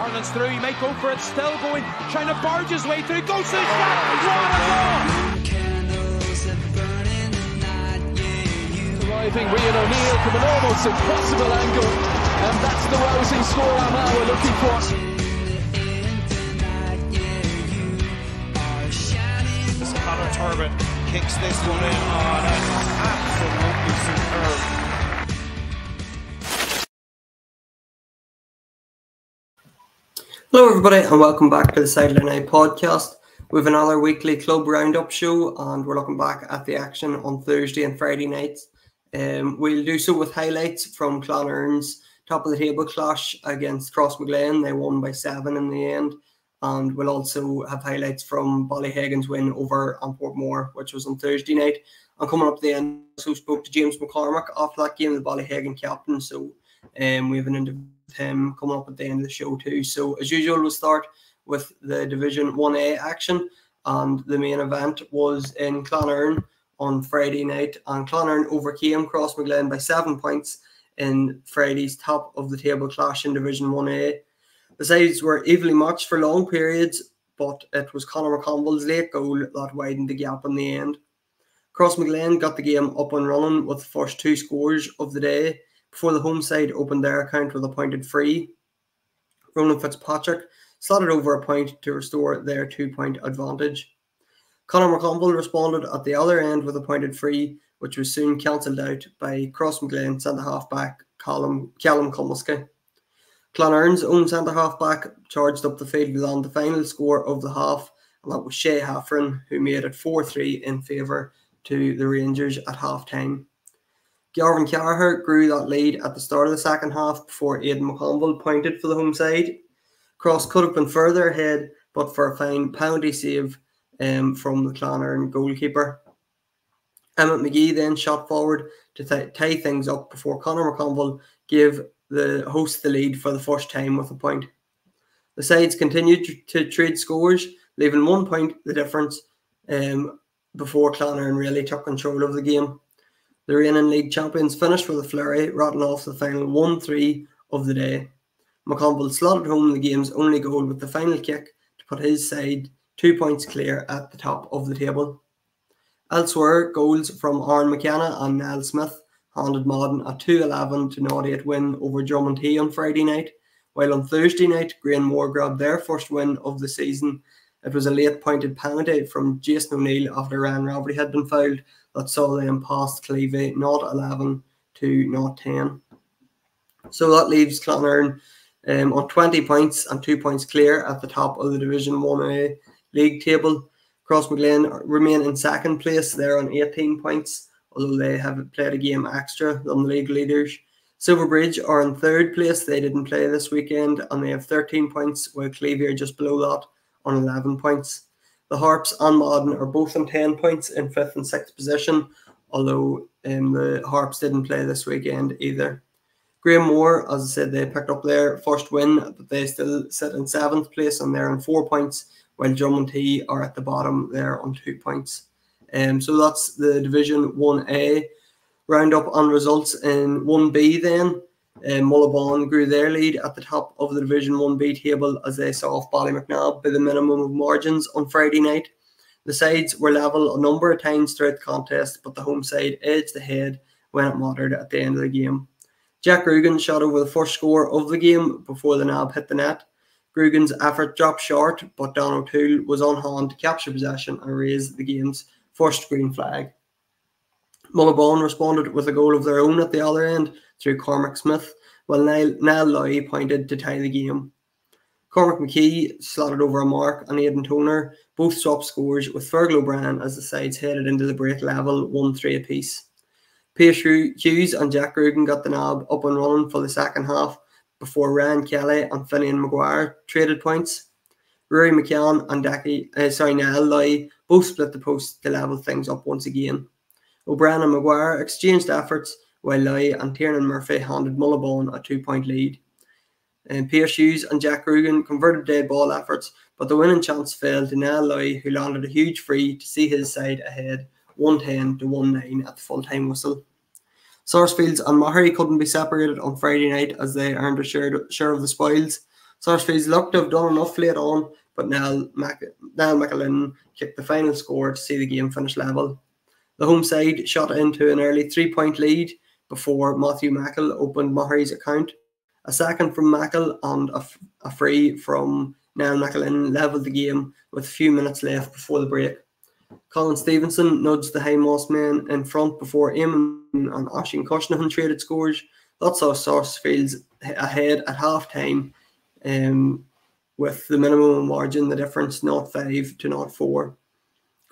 Harlan's through, he may go for it, still going, trying to barge his way through, goes to the shot, what a goal! Arriving Rian O'Neill from an almost impossible angle, and that's the rousing score now we're looking for. Conor Turbitt kicks this one in. Oh, that's absolutely superb. Hello, everybody, and welcome back to the Sideline Eye podcast. Have another weekly club roundup show, and we're looking back at the action on Thursday and Friday nights. Um, we'll do so with highlights from Clann Eireann's top of the table clash against Crossmaglen. They won by seven in the end, and we'll also have highlights from Ballyhegan's win over Portmore, which was on Thursday night. And coming up at the end, so spoke to James McCormack after that game, the Ballyhegan captain. So um, we have an interview with him coming up at the end of the show too. So as usual, we'll start with the Division 1A action. And the main event was in Clann Eireann on Friday night. And Clann Eireann overcame Crossmaglen by seven points in Friday's top of the table clash in Division 1A. The sides were evenly matched for long periods, but it was Conor McConville's late goal that widened the gap in the end. Crossmaglen got the game up and running with the first two scores of the day before the home side opened their account with a pointed free. Ronan Fitzpatrick slotted over a point to restore their two point advantage. Conor McConville responded at the other end with a pointed free, which was soon cancelled out by Crossmaglen centre half back Callum, Callum Comiskey. Clann Eireann's own centre halfback charged up the field on the final score of the half, and that was Shay Haffron, who made it 4 3 in favour to the Rangers at half time. Garvin Carher grew that lead at the start of the second half before Aidan McConville pointed for the home side. Cross could have been further ahead, but for a fine penalty save um, from the Clann Eireann goalkeeper. Emmett McGee then shot forward to th- tie things up before Conor McConville gave the host the lead for the first time with a point. The sides continued to trade scores, leaving one point the difference um, before Clann Eireann really took control of the game. The reigning league champions finished with a flurry, rattling off the final 1 3 of the day. McConville slotted home the game's only goal with the final kick to put his side two points clear at the top of the table. Elsewhere, goals from Aaron McKenna and Niall Smith handed Modern a 2 11 to 08 win over Dromintee on Friday night, while on Thursday night, Granemore grabbed their first win of the season. It was a late pointed penalty from Jason O'Neill after Ryan Roberty had been fouled that saw them past Killeavy, not 11 to not 10. So that leaves Clann Eireann um, on 20 points and two points clear at the top of the Division 1A league table. Crossmaglen remain in second place. They're on 18 points, although they have played a game extra than the league leaders. Silverbridge are in third place. They didn't play this weekend and they have 13 points, while Killeavy are just below that on 11 points. The Harps and Modern are both on 10 points in fifth and sixth position, although um, the Harps didn't play this weekend either. Granemore, as I said, they picked up their first win, but they still sit in seventh place and they're on four points, while Dromintee are at the bottom there on two points. Um, so that's the Division 1A roundup on results in 1B then. Um, Mullaghbawn grew their lead at the top of the Division 1B table as they saw off Ballymacnab by the minimum of margins on Friday night. The sides were level a number of times throughout the contest, but the home side edged ahead when it mattered at the end of the game. Jack Grugan shot over the first score of the game before the nab hit the net. Grugan's effort dropped short, but Don O'Toole was on hand to capture possession and raise the game's first green flag. Mullaghbawn responded with a goal of their own at the other end through Cormac Smith, while Niall, Niall pointed to tie the game. Cormac McKee slotted over a mark and Aidan Toner both swapped scores with Fergal O'Brien as the sides headed into the break level 1 3 apiece. Pierce Hughes and Jack Rugen got the knob up and running for the second half before Ryan Kelly and Finian Maguire traded points. Rory McCann and Daki, uh, sorry, Niall Loy both split the post to level things up once again. O'Brien and Maguire exchanged efforts while Loy and Tiernan Murphy handed Mullaghbawn a two point lead. Um, and Pierce Hughes and Jack Rugen converted dead ball efforts, but the winning chance fell to Niall Loy, who landed a huge free to see his side ahead 110 to 1 9 at the full time whistle. Sarsfields and Maghery couldn't be separated on Friday night as they earned a share, share of the spoils. Sarsfields looked to have done enough late on, but Niall, Mac- McAleenan kicked the final score to see the game finish level. The home side shot into an early three point lead before Matthew Mackle opened Maher's account. A second from Mackle and a, free from Niall McAleenan levelled the game with a few minutes left before the break. Colin Stevenson nudged the Haymoss men in front before Eamon and Oisín Cushnahan traded scores. That saw Sarsfields ahead at half time um, with the minimum margin, the difference not 5 to not 4.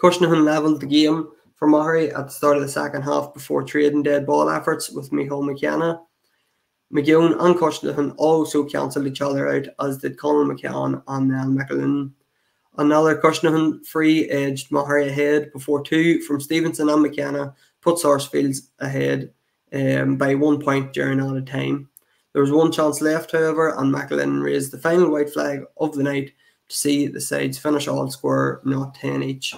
Cushnahan levelled the game for Maghery at the start of the second half before trading dead ball efforts with Michael McKenna. McGowan and Cushnahan also cancelled each other out, as did Colin McCann and Niall McAleenan. Another Cushnahan free edged Maghery ahead before two from Stevenson and McKenna put Sarsfields ahead um, by one point during added time. There was one chance left, however, and McAleenan raised the final white flag of the night to see the sides finish all score not 10 each.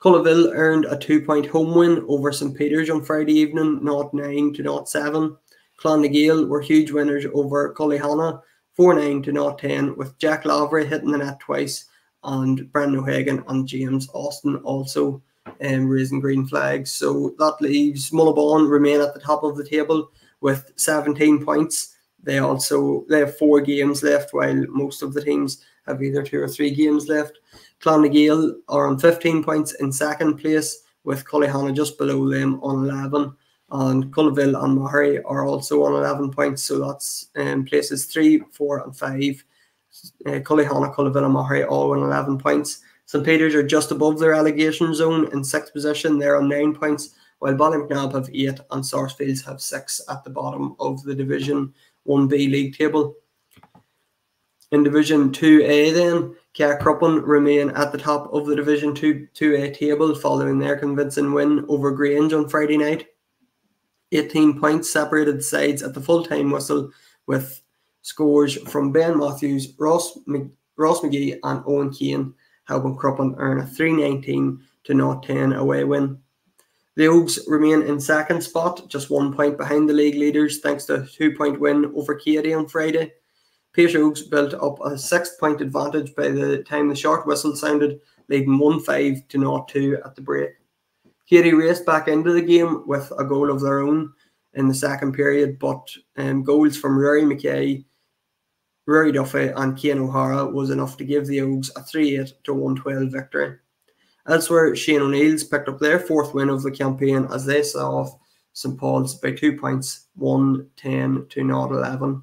Cullaville earned a two point home win over St Peter's on Friday evening, not 9 to not 7. Clan na Gael were huge winners over Cullyhanna, 4 9 to not 10, with Jack Lavery hitting the net twice and Brendan O'Hagan and James Austin also um, raising green flags. So that leaves Mullaghbawn remain at the top of the table with 17 points. They also they have four games left, while most of the teams have either two or three games left. Clan na Gael are on 15 points in second place, with Cullyhanna just below them on 11. And Cullaville and Maghery are also on 11 points, so that's um, places 3, 4, and 5 uh, Cullyhanna, and Maghery all on 11 points. St Peters are just above their relegation zone in sixth position. They're on nine points, while Ballymacnab have eight and Sarsfields have six at the bottom of the Division 1B league table. In Division 2A, then, Carrickcruppen remain at the top of the Division 2 2A table following their convincing win over Grange on Friday night. 18 points separated sides at the full time whistle, with scores from Ben Matthews, Ross, Ross McGee, and Owen Keane helping Cruppen earn a 319 to 0 10 away win. The Oaks remain in second spot, just one point behind the league leaders, thanks to a two point win over Keady on Friday. Pearse Oaks built up a six point advantage by the time the short whistle sounded, leading 1 5 to 0 2 at the break. Keady raced back into the game with a goal of their own in the second period, but um, goals from Rory McKay Rory Duffy and Cian O'Hara was enough to give the Oaks a 3 8 to 112 victory. Elsewhere, Shane O'Neill's picked up their fourth win of the campaign as they saw off St Paul's by two points, 110 to 0 11.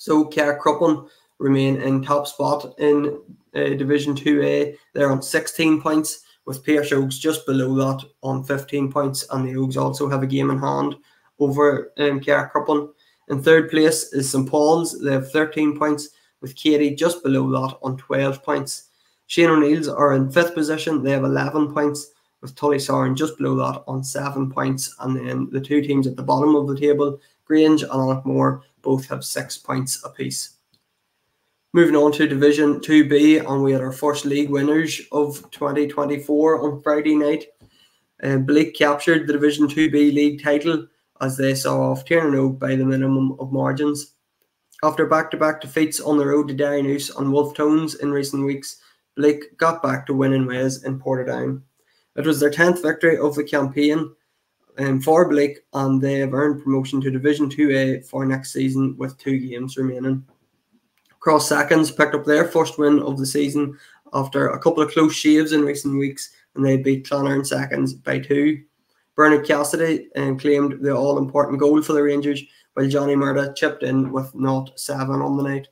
So, Carrickcruppen remain in top spot in uh, Division 2A. They're on 16 points, with Pearse Oaks just below that on 15 points, and the Oaks also have a game in hand over um, Carrickcruppen. In third place is St Paul's. They have 13 points, with Keady just below that on 12 points. Shane O'Neill's are in fifth position. They have 11 points, with Tully Tullysaran just below that on seven points. And then the two teams at the bottom of the table, Grange and Allockmore, both have six points apiece. Moving on to Division 2B, and we had our first league winners of 2024 on Friday night. Uh, Blake captured the Division 2B league title as they saw off Tiernan by the minimum of margins. After back to back defeats on the road to Derrynoose and Wolfe Tones in recent weeks, Blake got back to winning ways in Portadown. It was their 10th victory of the campaign um, for Blake, and they have earned promotion to Division 2A for next season with two games remaining. Cross Seconds picked up their first win of the season after a couple of close shaves in recent weeks, and they beat Clonard Seconds by two. Bernard Cassidy um, claimed the all important goal for the Rangers, while Johnny Murda chipped in with not seven on the night.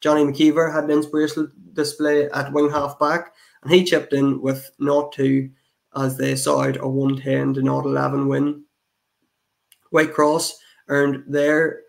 Johnny McKeever had an inspirational display at wing half back, and he chipped in with not two as they saw out a 110 to not 11 win. White Cross earned their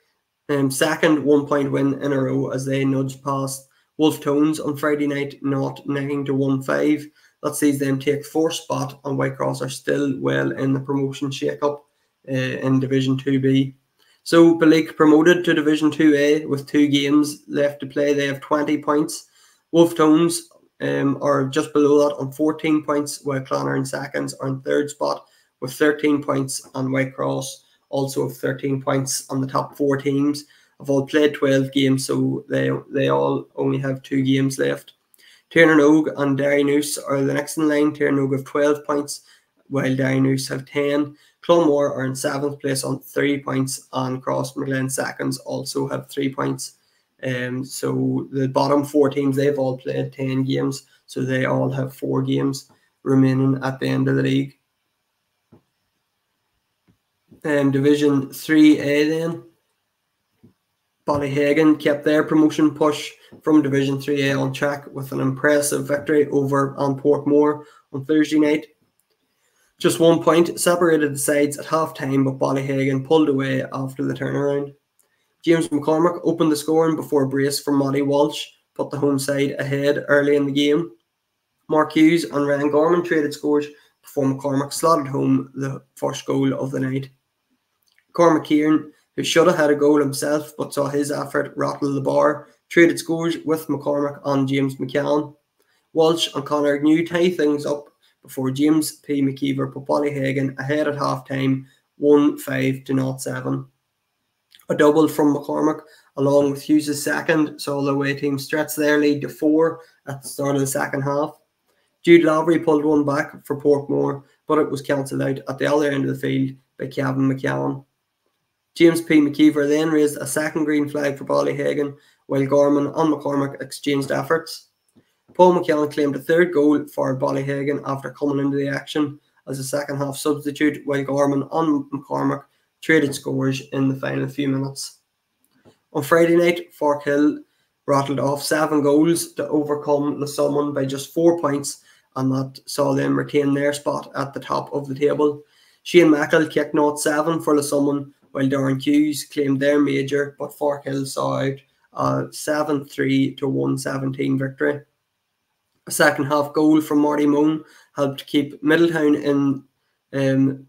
um, second one point win in a row as they nudged past Wolfe Tones on Friday night, not 9 to 1 5 that sees them take fourth spot, and Whitecross are still well in the promotion shake-up uh, in Division 2B. So Ballyke promoted to Division 2A with two games left to play. They have 20 points. Wolfe Tones um, are just below that on 14 points, while Clonard Seconds are in third spot with 13 points, and Whitecross also have 13 points on the top four teams. have all played 12 games, so they they all only have two games left. Tirnanog and Derrynoose are the next in line. Tirnanog have 12 points, while Derrynoose have 10. Clonmore are in seventh place on three points, and Cross Crossmaglen seconds also have three points. Um, so the bottom four teams they've all played 10 games, so they all have four games remaining at the end of the league. Um, Division 3A then. Ballyhegan kept their promotion push from Division 3A on track with an impressive victory over on Portmore on Thursday night. Just one point separated the sides at half time, but Ballyhegan pulled away after the turnaround. James McCormack opened the scoring before a brace from Matty Walsh put the home side ahead early in the game. Mark Hughes and Ryan Gorman traded scores before McCormack slotted home the first goal of the night. Cormac Kieran, who should have had a goal himself but saw his effort rattle the bar, traded scores with McCormack and James McCann. Walsh and Connor knew tie things up before James P. McKeever put Ballyhegan ahead at half time 1 5 to 0 7. A double from McCormack, along hmm. with Hughes' second, saw the away team stretch their lead to four at the start of the second half. Jude Lavery pulled one back for Portmore, but it was cancelled out at the other end of the field by Kevin McCallan. James P. McKeever then raised a second green flag for Ballyhegan, while Gorman and McCormack exchanged efforts. Paul McCallan claimed a third goal for Ballyhegan after coming into the action as a second half substitute, while Gorman and McCormack traded scores in the final few minutes. On Friday night, Forkhill rattled off seven goals to overcome Lissummon by just four points, and that saw them retain their spot at the top of the table. Shane Mackel kicked not seven for Lissummon, while Darren Hughes claimed their major, but Forkhill saw out a 7 3 to 117 victory. A second half goal from Marty Moan helped keep Middletown in um,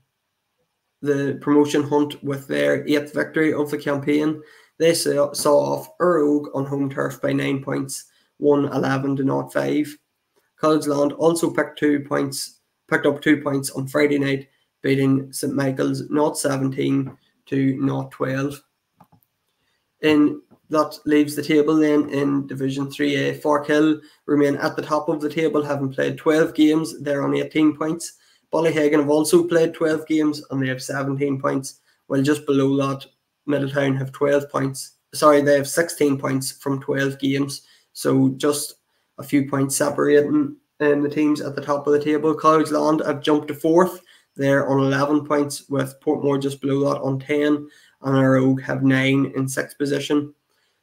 the promotion hunt with their eighth victory of the campaign. They saw, saw off Eire on home turf by nine points, 111 to not 5. Collegeland also picked two points, picked up two points on Friday night, beating St Michael's not 17 to not 12. In that leaves the table then in Division 3A. Forkhill remain at the top of the table, having played 12 games. They're on 18 points. Ballyhegan have also played 12 games and they have 17 points. While just below that, Middletown have 12 points. Sorry, they have 16 points from 12 games. So just a few points separating um, the teams at the top of the table. College Land have jumped to fourth. They're on 11 points, with Portmore just below that on 10, and Og have 9 in sixth position.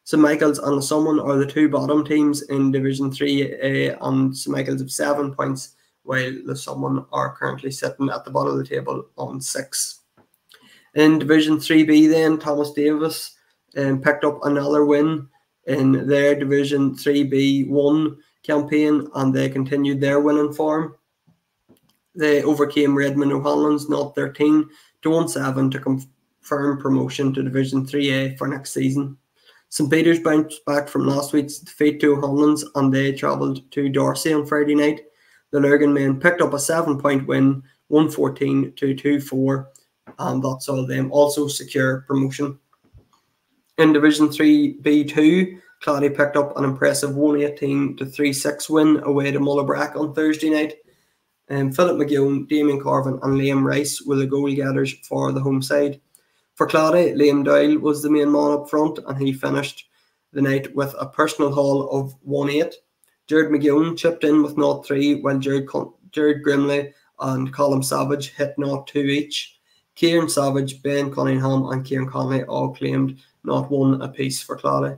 St Michael's and Lissummon are the two bottom teams in Division 3A, and St Michael's have 7 points, while Lissummon are currently sitting at the bottom of the table on 6. In Division 3B, then, Thomas Davis um, picked up another win in their Division 3B 1 campaign, and they continued their winning form. They overcame Redmond O'Hanlon's not 13 to 1 7 to confirm promotion to Division 3A for next season. St Peter's bounced back from last week's defeat to O'Hanlon's and they travelled to Dorsey on Friday night. The Lurgan men picked up a seven point win, 114 to 2 4, and that saw them also secure promotion. In Division 3B2, Clady picked up an impressive 118 to 3 6 win away to Mullabrack on Thursday night. Um, Philip McGill, Damien Carvin, and Liam Rice were the goal getters for the home side. For Clady, Liam Doyle was the main man up front, and he finished the night with a personal haul of 1 8. Jared McGill chipped in with 0 3, while Jared, Jared Grimley and Colin Savage hit 0 2 each. Kieran Savage, Ben Cunningham, and Kieran Conley all claimed not one apiece for Clady.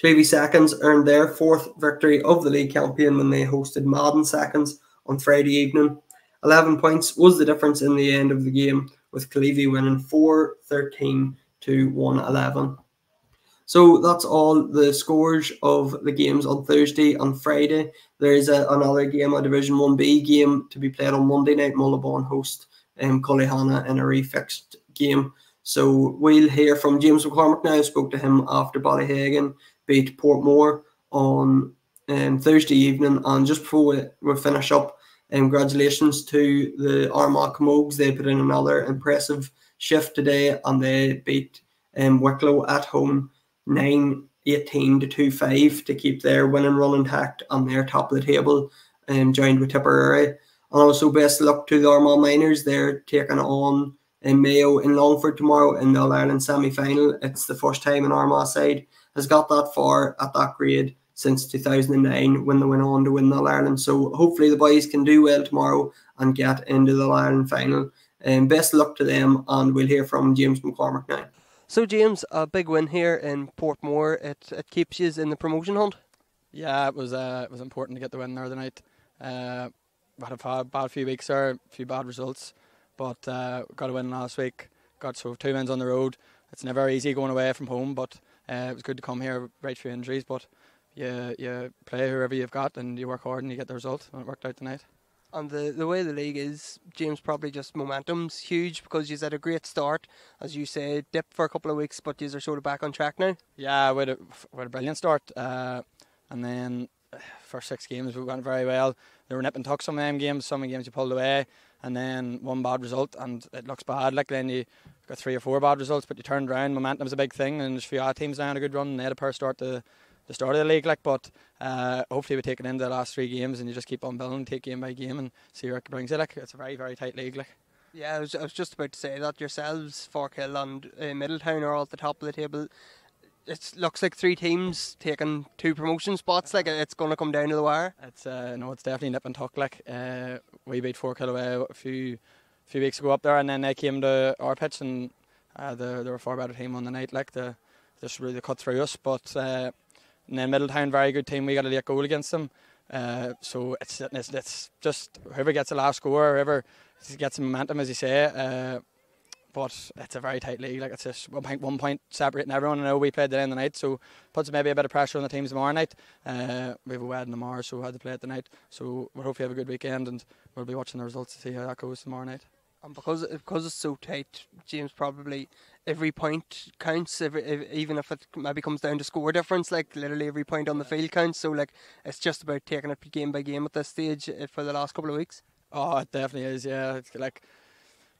Killeavy Seconds earned their fourth victory of the league campaign when they hosted Madden Seconds on Friday evening. 11 points was the difference in the end of the game, with Killeavy winning 4 13 to 1 11. So that's all the scores of the games on Thursday and Friday. There is a, another game, a Division 1B game to be played on Monday night. Mullaghbawn host um, Cullyhanna in a refixed game. So we'll hear from James McCormack now. Spoke to him after Ballyhegan beat Portmore on um, Thursday evening. And just before we, we finish up, um, congratulations to the Armagh Camogues. They put in another impressive shift today and they beat um, Wicklow at home 9 18 to 2 5 to keep their winning run intact on their top of the table, um, joined with Tipperary. And also, best luck to the Armagh Minors. They're taking on in Mayo in Longford tomorrow in the All Ireland semi final. It's the first time an Armagh side has got that far at that grade since 2009 when they went on to win the All Ireland. So hopefully the boys can do well tomorrow and get into the All Ireland final. Um, best luck to them, and we'll hear from James McCormack now. So James, a big win here in Portmore. It it keeps you in the promotion hunt. Yeah, it was uh, it was important to get the win there tonight. Uh, had a bad few weeks there, a few bad results, but uh, got a win last week. Got so two wins on the road. It's never easy going away from home, but uh, it was good to come here right through injuries. But you you play whoever you've got and you work hard and you get the result. And it worked out tonight. And the, the way the league is, James, probably just momentum's huge because you've had a great start, as you say, dipped for a couple of weeks, but you are sort of back on track now. Yeah, we had a, we had a brilliant start, uh, and then uh, first six games we went very well. They were nip and tuck some of them games, some of the games you pulled away, and then one bad result, and it looks bad. Like then you got three or four bad results, but you turned around. Momentum's a big thing, and there's a few other teams now on a good run. And they had a poor start to the start of the league, like. But uh, hopefully we take it into the last three games, and you just keep on building, take game by game, and see where it brings it. Like it's a very very tight league, like. Yeah, I was, I was just about to say that yourselves, Forkhill and uh, Middletown are all at the top of the table. It looks like three teams taking two promotion spots. Like it's going to come down to the wire. It's uh, no, it's definitely nip and tuck. Like uh, we beat Forkhill away a few few weeks ago up there, and then they came to our pitch, and uh, they, they were far better team on the night. Like the just really cut through us, but uh, and then Middletown, very good team. We got a late goal against them. Uh, so it's, it's it's just whoever gets the last score, whoever gets momentum, as you say. Uh, but it's a very tight league. Like it's just one point, one point separating everyone. I know we played the end of the night, so puts maybe a bit of pressure on the teams tomorrow night. Uh, we have a wedding tomorrow, so we had to play it tonight. So we'll hopefully have a good weekend, and we'll be watching the results to see how that goes tomorrow night. And because because it's so tight, James probably every point counts. Every if, even if it maybe comes down to score difference, like literally every point on the field counts. So like it's just about taking it game by game at this stage uh, for the last couple of weeks. Oh, it definitely is. Yeah, it's like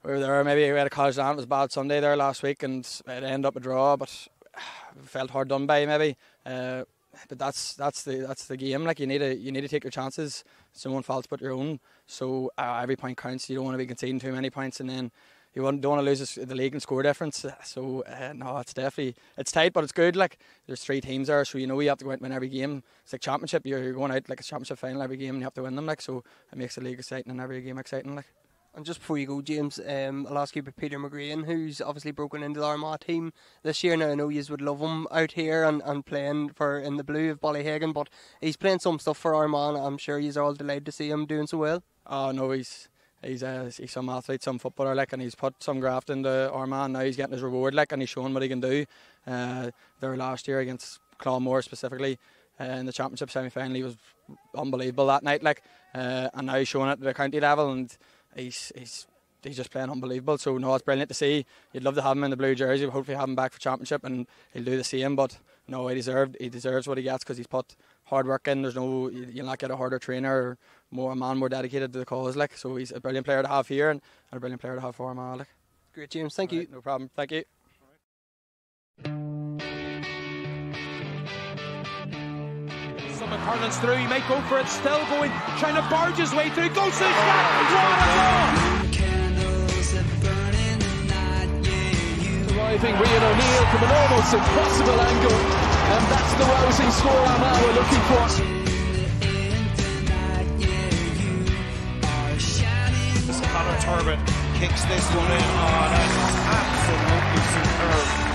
we were there. Maybe we had a college down. It was a bad Sunday there last week, and it ended up a draw. But felt hard done by maybe. Uh, but that's that's the that's the game. Like you need to you need to take your chances. Someone faults but your own. So uh, every point counts. You don't want to be conceding too many points, and then you don't want to lose the league and score difference. So uh, no, it's definitely it's tight, but it's good. Like there's three teams there, so you know you have to go out and win every game. It's like championship. You're, you're going out like a championship final every game, and you have to win them. Like so, it makes the league exciting and every game exciting. Like. And just before you go, James, um, I'll ask you about Peter McGrane, who's obviously broken into the Armagh team this year. Now I know you would love him out here and, and playing for in the blue of Ballyhegan, but he's playing some stuff for Armagh. I'm sure you're all delighted to see him doing so well. Oh no, he's he's uh, he's some athlete, some footballer, like, and he's put some graft into Armagh. Now he's getting his reward, like, and he's showing what he can do. Uh, there last year against Clonmore specifically uh, in the championship semi final, he was unbelievable that night, like, uh, and now he's showing it at the county level, and he's he's he's just playing unbelievable. So no, it's brilliant to see. You'd love to have him in the blue jersey. Hopefully, have him back for championship, and he'll do the same. But no, he deserved he deserves what he gets because he's put hard work in. There's no you'll not get a harder trainer or more a man more dedicated to the cause. Like so, he's a brilliant player to have here and, a brilliant player to have for Armagh. Like. Great, James. Thank you. No problem. Thank you. Harlan's through, he might go for it, still going, trying to barge his way through, goes to the shot, what a goal! Arriving Rian O'Neill from an almost impossible angle, and that's the rousing score now we're looking for. Conor Turbitt kicks this one in. Oh, that's absolutely superb.